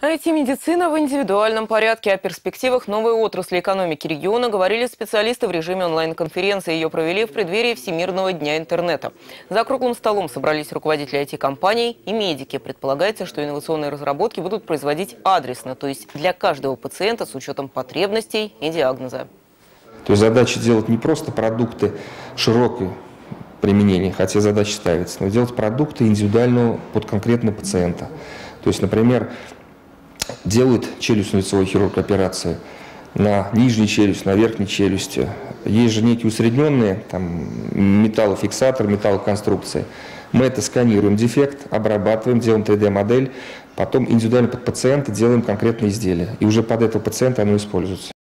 IT-медицина в индивидуальном порядке. О перспективах новой отрасли экономики региона говорили специалисты в режиме онлайн-конференции. Ее провели в преддверии Всемирного дня интернета. За круглым столом собрались руководители IT-компаний и медики. Предполагается, что инновационные разработки будут производить адресно, то есть для каждого пациента с учетом потребностей и диагноза. То есть задача делать не просто продукты широкой применения, хотя задача ставится, но делать продукты индивидуального под конкретного пациента. То есть, например, делают челюстно-лицевой хирург операции на нижней челюсти, на верхней челюсти. Есть же некие усредненные, там, металлофиксатор, металлоконструкции. Мы это сканируем, дефект, обрабатываем, делаем 3D-модель, потом индивидуально под пациента делаем конкретное изделие. И уже под этого пациента оно используется.